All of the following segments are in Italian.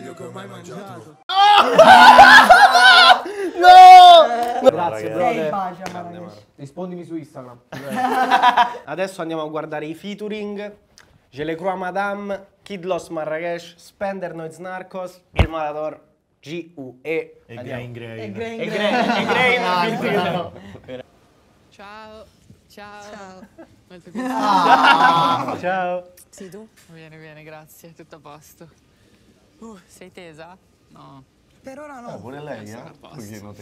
meglio che ho mai mangiato. Grazie, Sei brother. bacia, Marrakesh. Rispondimi su Instagram. Adesso andiamo a guardare i featuring. Je le croix madame, Kid Los Marrakesh, Spender Noiz Narcos, Il Matador, G.U.E. E. Grain Grain. E Grain E Grain. E. Ciao. Ciao. Ciao. Molto piacere. Ciao. Sì, tu? Bene, bene, grazie. Tutto a posto. Uh, sei tesa? No. Per ora no. Pure lei, eh? Ma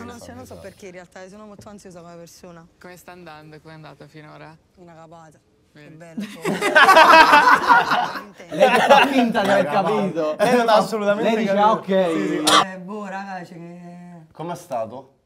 non, so- non so perché in realtà sono molto ansiosa come persona. Come sta andando? Come è andata finora? Una capata. Che bello. Lei fa finta di aver capito. Lei non ha assolutamente Lei dice, capito. ah, ok. Eh, boh, raga, cioè che... Com'è stato?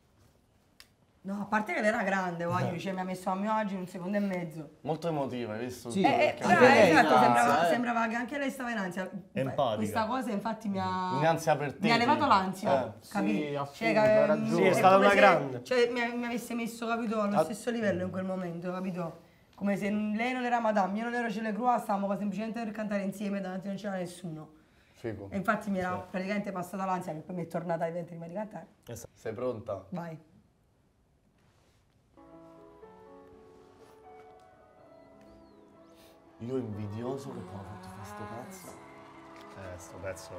No, a parte che era grande, voglio, cioè mi ha messo a mio agio in un secondo e mezzo. Molto emotiva, hai visto? Sì. Eh, eh, Anche però, esatto, sembrava, eh. sembrava che anche lei stava in ansia. Empatica. Questa cosa infatti mi ha... In ansia per te. Mi ha levato l'ansia, Eh, capito? sì, assurdo, Cioè, hai che- ragione. Sì, è stata come una se- grande. Cioè, mi, mi avesse messo, capito, allo stesso livello in quel momento, capito? Come se lei non era Madame, io non ero Cele Crua, stavamo qua semplicemente per cantare insieme, davanti non c'era nessuno. Figo. E infatti mi era praticamente passata l'ansia, che poi mi è tornata ai venti prima di cantare. Sei pronta? Vai. Io invidioso che ti hanno fatto fare sto pezzo. Eh, sto pezzo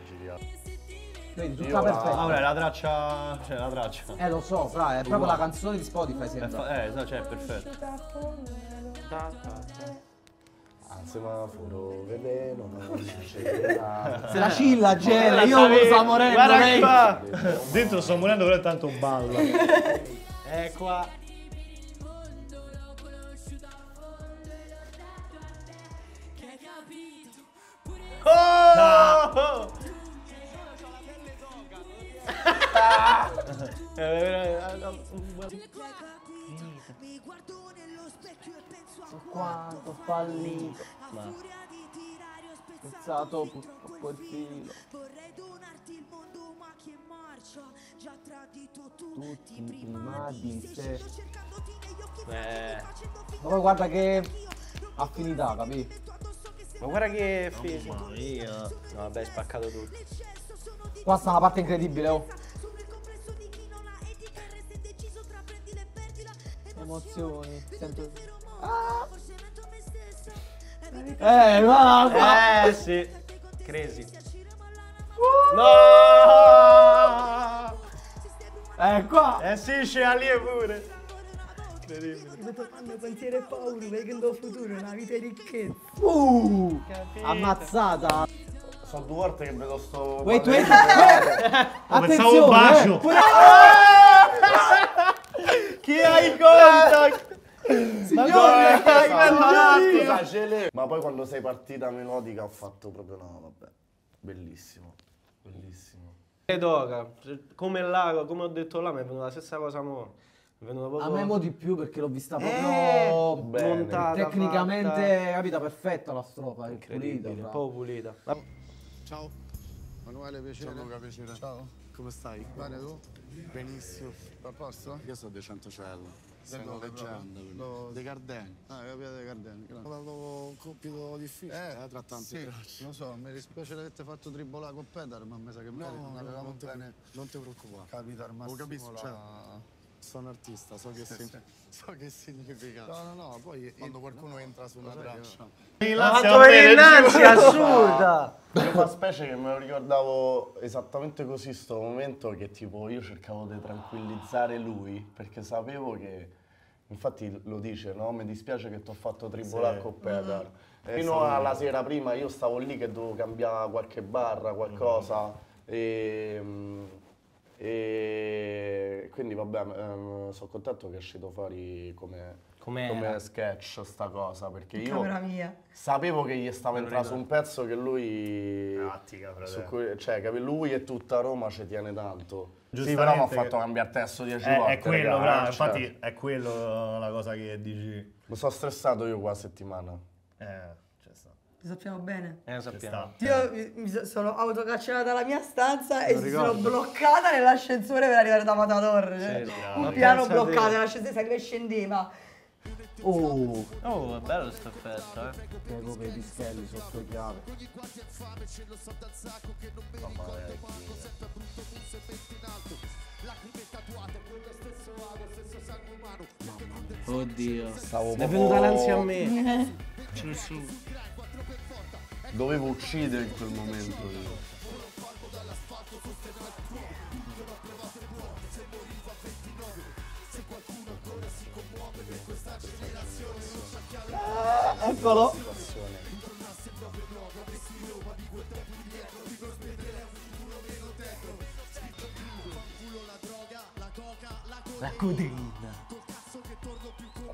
micidiale. Vedi, tutta Io la- perfetta. Ah, vabbè, la traccia. Cioè, la traccia. Eh, lo so, fra, è proprio la canzone di Spotify, È sembra. fa- eh, esatto, cioè, è perfetto. Al semaforo veleno, non. Se la cilla, Gele, io lo sto morendo, Guarda qua. Dentro sto morendo, però intanto ballo. È qua. Oh! Mi guardo nello specchio e penso a Quanto fallito. Ma ho spezzato purtroppo il filo. Vorrei donarti il mondo ma che marcia Già tradito tu Tutti prima di te. Cercandoti negli occhi Eh. guarda che affinità, capì? Ma guarda che fisico. Mamma mia. No, vabbè, hai spaccato tutto. Qua sta una parte incredibile, oh. Emozioni. Sento... Forse mento a me stessa Eh, ma qua. Eh sì. Crazy. No! Eh, qua. Eh sì, c'è Ali pure. Quando pensiero e paura, perché non ho futuro, una vita di ricchezza. Uh, ammazzata. Sono due volte che vedo sto. Wait, wait. pensavo un bacio. eh. Chi hai in contact? Signore, Scusa, Cele. Ma poi quando sei partita melodica ho fatto proprio no, vabbè. Bellissimo. Bellissimo. E Doga, come là, come ho detto là, mi è venuta la stessa cosa mo. A proprio me mo di più perché l'ho vista Eh, proprio bene. montata, tecnicamente, capita, perfetta la strofa, incredibile, pulita. fra. proprio pulita. Ma- Ciao. Manuele, piacere. Ciao Luca, piacere. Ciao. Come stai? Bene tu? Benissimo. A posto? Io sono di Centocello. Stiamo leggendo. Lo- De Gardeni. Ah, capite dei Gardeni. Ho dato un compito difficile, eh, tra tanti sì, tracce. lo so, mi dispiace che avete fatto tribolare con Peter, ma mi sa che No, non avevamo non te, bene non ti preoccupare. capito al Lo massimo capisco, la... cioè, sono artista, so che, Sì, so che significa. No, no, no, poi... Quando qualcuno entra su una traccia. Ma venire innanzi, assurda! Io fa specie che me lo ricordavo esattamente così sto momento che tipo io cercavo di tranquillizzare lui perché sapevo che infatti lo dice no mi dispiace che ti ho fatto tribolare Sì. con Peter Eh, fino sì. alla sera prima io stavo lì che dovevo cambiare qualche barra qualcosa e, e quindi vabbè ehm, sono contento che è uscito fuori come, come sketch sta cosa perché io sapevo che gli stava entrando su un pezzo che lui Attica, su cui, cioè, che lui e tutta Roma ci tiene tanto. Sì, però mi ha fatto cambiare testo 10 È, volte. è quello, bravo, eh, cioè, infatti è quello la cosa che dici. Mi sono stressato io qua settimana. Eh. Lo sappiamo bene. Eh, C'è sappiamo. Io mi, mi so- sono autocacciata dalla mia stanza e Lo si sono bloccata nell'ascensore per arrivare da Matador. cioè, Sì, un ma piano bloccato nell'ascensore, saliva e scendeva. Oh, Oh, è bello sto effetto, eh. che proprio i pistelli sotto chiave. Oddio. Stavo È venuta l'ansia a me. Su, su. Dovevo uccidere in quel momento io. Eccolo. La codeina.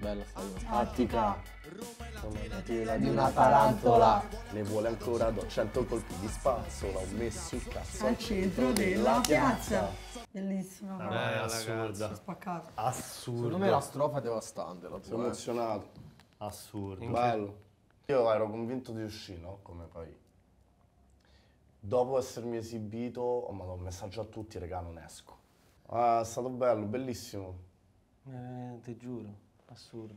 Bello stadio. Attica. Di una tarantola. Ne vuole ancora do 100 colpi di spazzola, ho messo il cazzo Al centro della piazza. Bellissima. È guarda. assurda. Spaccato. Secondo me Assurda. la strofa è devastante. La Sono eh. emozionato. Assurda. Bello. Io ero convinto di uscire, no? Come poi. Dopo essermi esibito, ho mandato un messaggio a tutti, regà, non esco. Ah, è stato bello, bellissimo. Eh, ti giuro. Assurdo.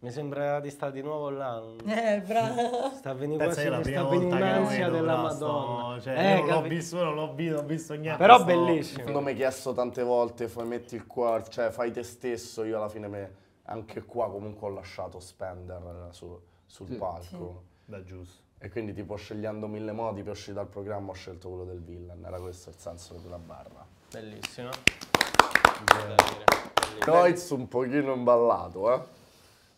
Mi sembra di stare di nuovo là. Eh, bravo. Sta venendo quasi sta volta venendo vedo, della là, Madonna. sto- cioè, Eh, io non l'ho visto, non l'ho visto, non ho visto niente. Però sto- bellissimo. Quando mi hai chiesto tante volte, fai metti il cuore, cioè fai te stesso, io alla fine me- anche qua comunque ho lasciato Spender su- sul palco. Beh, giusto. E quindi tipo scegliendo mille modi per uscire dal programma ho scelto quello del villain, era questo il senso della barra. Bellissimo. Noiz un pochino imballato, eh?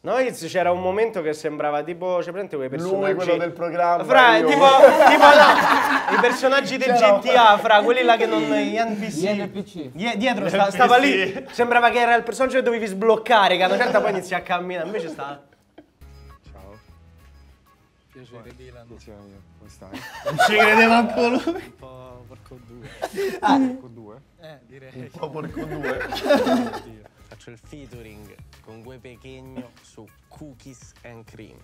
Noiz c'era un momento che sembrava tipo, c'è presente quei personaggi... Lui quello del programma. Fra, io- tipo, tipo no, i personaggi del GTA, fra quelli là che non... Gli NPC. Gli NPC. Die- dietro sta- stava lì, sembrava che era il personaggio che dovevi sbloccare, che a una certa poi inizi a camminare, invece sta... Ciao. Piacere Dylan. Piacere io. Come stai? Non ci crede manco lui. Un po' porco due. Porco due? Eh, direi. Un po' porco due. Faccio il featuring con Gue Pechegno su Cookies and Cream.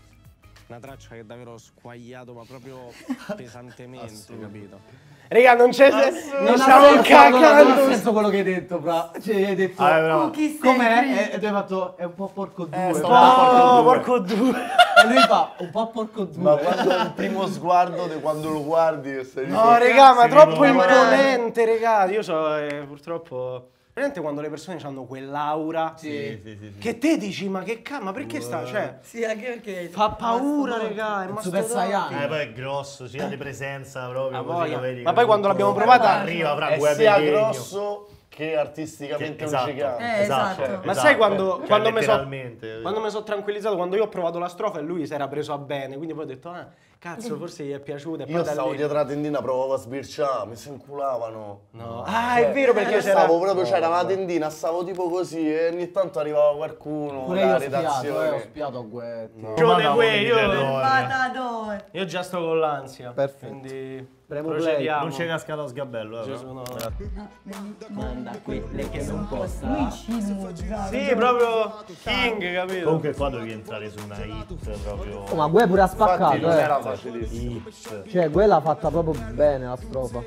Una traccia che davvero ho squagliato, ma proprio pesantemente, capito? Raga, non c'è... Non Non stavo senso, non ha- senso quello che hai detto, fra. Cioè, hai detto. Ah. Cookies Com'è? E tu hai fatto. È un po' porco due. sto fra. Oh, porco due. E lui fa un po' porco due. Ma quando il primo sguardo di quando lo guardi sei No, regà, ma troppo imponente, regà. Io so, eh, purtroppo... Veramente quando le persone hanno quell'aura Sì, sì, sì. sì. che te dici, ma che cazzo, ma perché sta, cioè, Sì, anche perché... fa paura, regà, è Super. Saiyan. Eh, poi è grosso, sia di presenza proprio. Ah, così lo vedi Ma poi quando l'abbiamo provata- Arriva fra È Gue sia grosso che artisticamente esatto. gigante. Eh, esatto. cioè, Ma esatto, sai quando, cioè, quando mi sono tranquillizzato, quando io ho provato la strofa e lui si era preso a bene, quindi poi ho detto, ah, cazzo, forse gli è piaciuta. E poi Io da stavo lì- dietro la tendina, provavo a sbirciare, mi si inculavano. No. Ah, è vero perché Io c'era... stavo proprio, c'era una tendina, stavo tipo così e ogni tanto arrivava qualcuno Pure io ho spiato, eh, ho redazione. spiato a Guetti. Madonna, Gue, che io. Matador. io già sto con l'ansia. Perfetto. Quindi Premo procediamo. Non c'è cascato a sgabello, eh. Però. sono- Manda quelle che non bravo. Sì, proprio King, capito? Comunque qua devi entrare su una hit proprio. Oh, ma Gue pure ha Infatti spaccato, non eh. Facilissimo. Hit. Cioè, Gue l'ha fatta proprio bene la strofa.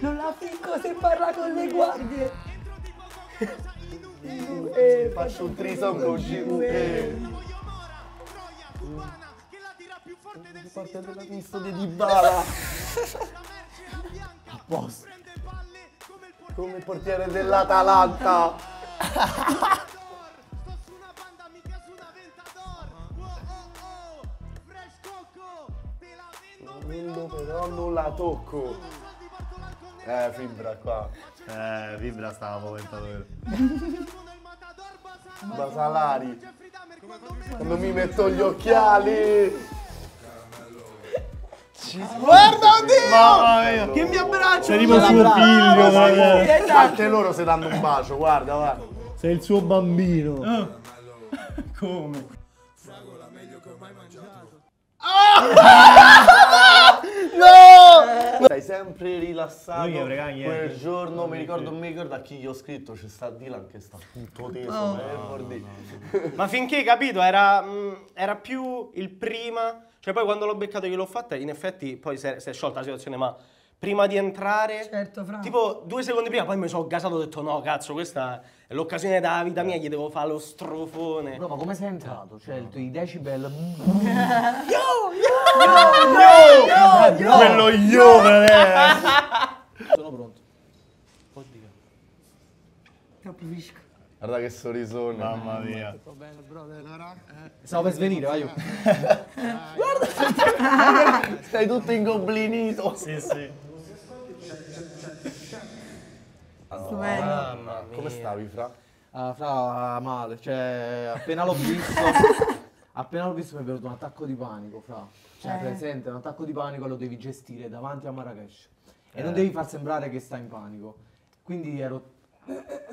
Non la ficco se parla con le guardie. Faccio un trisom con G2. Parte della pista di Dybala. A posto. Come il portiere dell'Atalanta. Vendo però non la tocco. Eh, fibra qua. Eh, Vibra stava commentatore. Basalari. Quando mi metto gli occhiali. Guarda Dio! Che mi abbraccia! Sei tipo suo figlio, guarda. Anche loro si danno un bacio, guarda, guarda. Sei il suo bambino. Come? No! Stai sempre rilassato. Che frega niente. Quel giorno mi ricordo, non mi ricordo a chi gli ho scritto, c'è sta Dylan che sta tutto teso. Oh. Ma finché, capito, era, mh, era più il prima. Cioè, poi quando l'ho beccato che l'ho fatta, in effetti poi si è, si è sciolta la situazione, ma prima di entrare. Certo. Tipo due secondi prima, poi mi sono gasato e ho detto: no, cazzo, questa è l'occasione della vita mia, gli devo fare lo strofone. No, ma come sei entrato? Cioè, il tuo- i decibel... Quello io, fratello. Sono pronto. Troppo fisco. Guarda che sorrisone. Mamma mia. Stavo per svenire, vai io. Stai tutto ingoblinito. Sì, sì. Stupendo. Mamma mia. Come stavi, Fra? Ah, fra male, cioè appena l'ho visto, appena l'ho visto mi è venuto un attacco di panico, fra. Cioè, Eh. presente, un attacco di panico lo devi gestire davanti a Marrakesh. E non devi far sembrare che stai in panico. Quindi ero.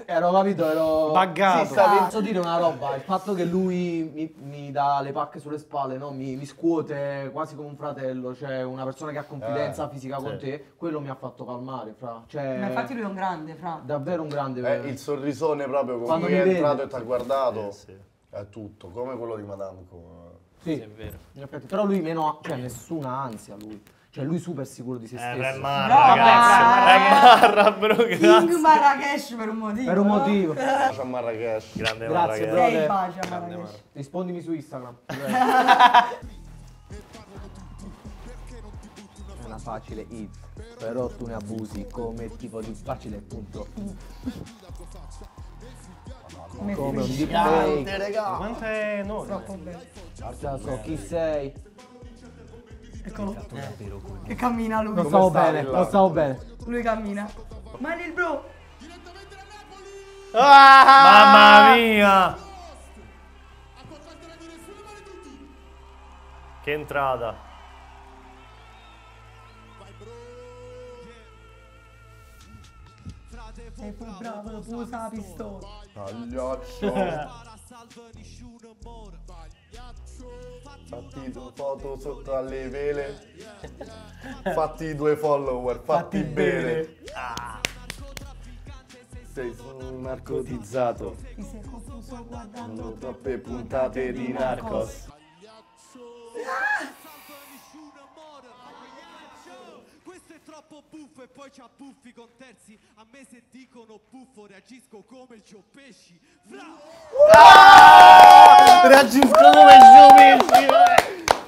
Ero capito, ero. Buggato. Sì, stavi- posso dire una roba, il fatto che lui mi, mi dà le pacche sulle spalle, no? mi, mi scuote quasi come un fratello, cioè una persona che ha confidenza Eh, fisica con sì. te, quello mi ha fatto calmare, fra. Cioè, Ma infatti lui è un grande, fra. davvero un grande. Eh, il sorrisone proprio con Quando cui è vede. entrato e ti ha guardato. Eh, sì. È tutto, come quello di Madame. come- Sì, È vero. Però lui meno, cioè nessuna ansia lui. Cioè lui super sicuro di se Eh, stesso. è No, marra, ma- ragazzi. È marra, bro, King grazie. Marrakesh per un motivo. Per un no? motivo. Bacio a Marrakesh. Grande Grazie, marra, bro. Sei brother. bacia Marrakesh. Rispondimi su Instagram. È una facile hit, però tu ne abusi come tipo di facile punto. Come un deepfake. Ma quanto è no? Troppo bello. So chi sei. Eccolo. Che cammina lui. Non stavo bene, là? non stavo bene. Lui cammina. Ma il bro. Mamma mia. Che entrata. Sei più bravo, tu usa la pistola. Pagliaccio. Fatti due foto sotto alle vele. Fatti due follower, fatti, bene. Sei narcotizzato. Ti sei confuso guardando. Hanno troppe puntate di Narcos. Questo è troppo buffo e poi c'ha buffi con terzi. A me se dicono buffo reagisco come c'ho pesci. Fra! Reagisco come giovesci.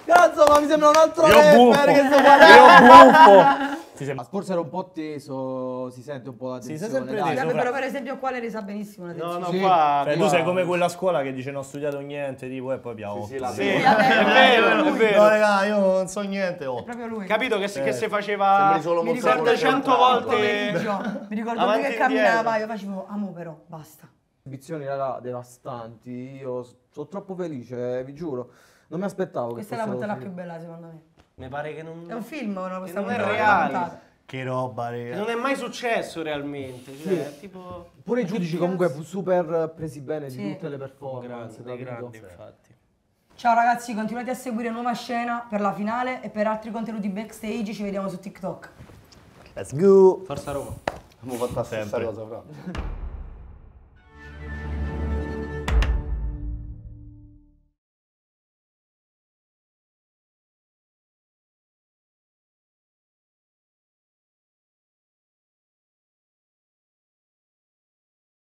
Cazzo, ma mi sembra un altro Io rapper buffo. che sto Io guardando. buffo. Ma. Sport era un po' teso, si sente un po' la Sì, tensione. sempre dai. teso. Però per esempio qua lei sa benissimo la No, tensione. no, Sì. qua. Cioè, tu sei come quella scuola che dice non ho studiato niente, tipo, e poi piavo. Sì, sì, la Sì, è vero, è No, vero. raga, io non so niente. È Oh. proprio lui. Capito che, si- che si faceva solo Mi ricordo cento concentrato. volte. Pomeriggio. Mi ricordo che camminava, io facevo amo però, basta. Esibizioni raga, devastanti, io sono troppo felice, vi giuro. Non mi aspettavo Questa è la puntata più bella secondo me. Mi pare che non. È un film ora questa non è reale. Che roba, raga. non è mai successo realmente. Cioè, Sì. è tipo. Pure i giudici comunque super presi bene Sì. di tutte le performance. Capito? grandi, infatti. Ciao ragazzi, continuate a seguire Nuova Scena per la finale e per altri contenuti backstage ci vediamo su TikTok. Let's go. Forza Roma. Abbiamo fatto la stessa Sempre. cosa, fra.